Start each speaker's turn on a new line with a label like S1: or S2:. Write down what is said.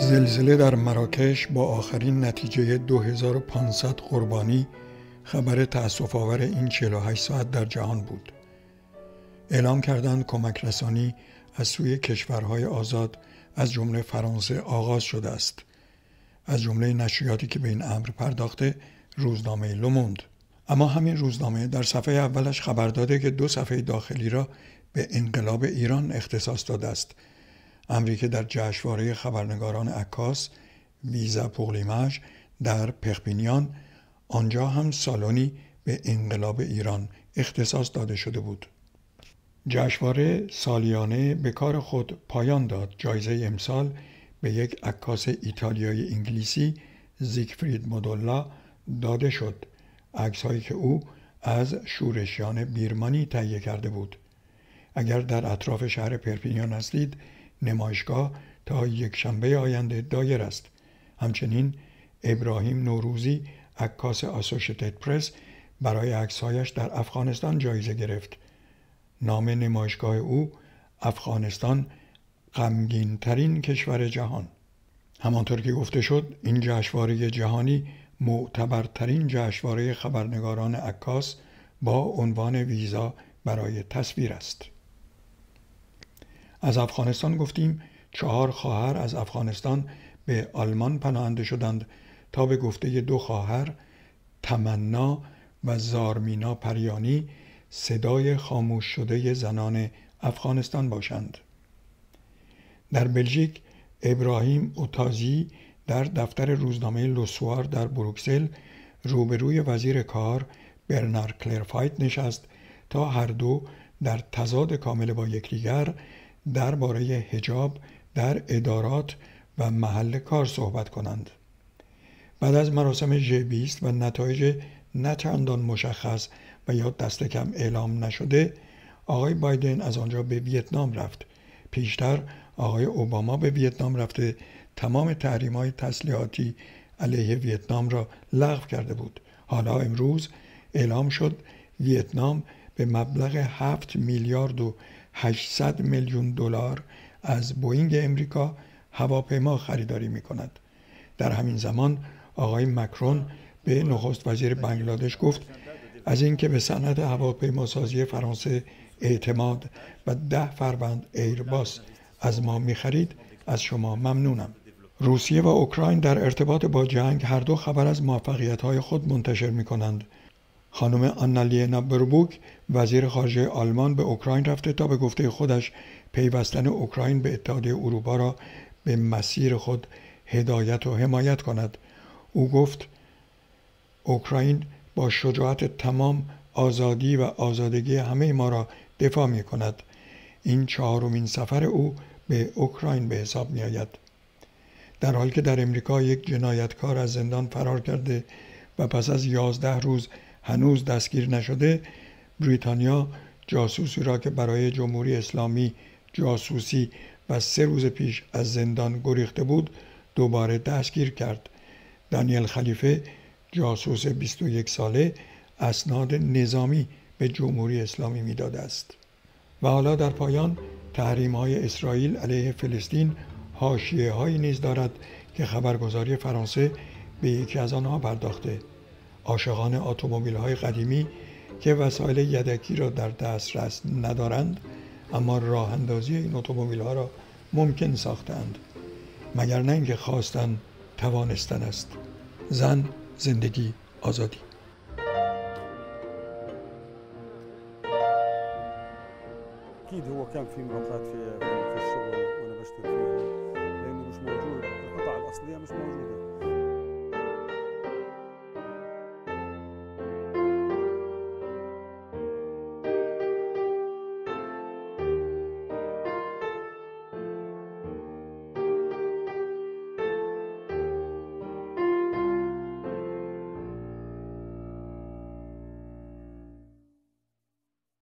S1: زلزله در مراکش با آخرین نتیجه 2500 قربانی خبر تأسف آور این 48 ساعت در جهان بود. اعلام کردند کمک رسانی از سوی کشورهای آزاد از جمله فرانسه آغاز شده است. از جمله نشریاتی که به این امر پرداخته روزنامه لوموند. اما همین روزنامه در صفحه اولش خبر داده که دو صفحه داخلی را به انقلاب ایران اختصاص داده است امری که در جشنواره خبرنگاران عکاس ویزا پوغلیماژ در پخبینیان آنجا هم سالونی به انقلاب ایران اختصاص داده شده بود. جشنواره سالیانه به کار خود پایان داد. جایزه امسال به یک عکاس ایتالیایی انگلیسی زیگفرید مدولا داده شد. عکسهایی که او از شورشیان بیرمانی تهیه کرده بود. اگر در اطراف شهر پرپینیان هستید نمایشگاه تا یک شنبه آینده دایر است. همچنین ابراهیم نوروزی عکاس آسوشیتد پرس برای عکسهایش در افغانستان جایزه گرفت. نام نمایشگاه او افغانستان غمگین ترین کشور جهان. همانطور که گفته شد این جشنواره جهانی معتبرترین جشنواره خبرنگاران عکاس با عنوان ویزا برای تصویر است. از افغانستان گفتیم. چهار خواهر از افغانستان به آلمان پناهنده شدند تا به گفته دو خواهر تمنا و زارمینا پریانی صدای خاموش شده زنان افغانستان باشند. در بلژیک ابراهیم اوتازی در دفتر روزنامه لوسوار در بروکسل روبروی وزیر کار برنار کلرفایت نشست تا هر دو در تضاد کامل با یکدیگر درباره حجاب در ادارات و محل کار صحبت کنند. بعد از مراسم ژ 20 و نتایج نچندان مشخص و یا دست کم اعلام نشده آقای بایدن از آنجا به ویتنام رفت. پیشتر آقای اوباما به ویتنام رفته. تمام تحریم های تسلیحاتی علیه ویتنام را لغو کرده بود. حالا امروز اعلام شد ویتنام به مبلغ 7 میلیارد و 800 میلیون دلار از بوینگ امریکا هواپیما خریداری می کند. در همین زمان آقای مکرون به نخست وزیر بنگلادش گفت از اینکه به صنعت هواپیماسازی فرانسه اعتماد و ده فروند ایرباس از ما می خرید از شما ممنونم روسیه و اوکراین در ارتباط با جنگ هر دو خبر از موفقیت های خود منتشر می کنند خانم آنالینا بربوک وزیر خارجه آلمان به اوکراین رفته تا به گفته خودش پیوستن اوکراین به اتحادیه اروپا را به مسیر خود هدایت و حمایت کند. او گفت اوکراین با شجاعت تمام آزادی و آزادگی همه ما را دفاع می کند. این چهارمین سفر او به اوکراین به حساب می آید. در حالی که در امریکا یک جنایتکار از زندان فرار کرده و پس از یازده روز هنوز دستگیر نشده بریتانیا جاسوسی را که برای جمهوری اسلامی جاسوسی و سه روز پیش از زندان گریخته بود دوباره دستگیر کرد. دانیل خلیفه جاسوس 21 ساله اسناد نظامی به جمهوری اسلامی می‌داده است. و حالا در پایان تحریم های اسرائیل علیه فلسطین حاشیه هایی نیز دارد که خبرگزاری فرانسه به یکی از آنها پرداخته. عاشقان اتومبیل های قدیمی که وسایل یدکی را در دسترس ندارند اما راه اندازی این اتومبیل ها را ممکن ساختند مگر نه اینکه خواستن توانستن است زن زندگی آزادی
S2: اكيد هو كان في معوقات في في الشغل وانا بشتغل فيها لانه مش موجود القطع الاصليه مش موجوده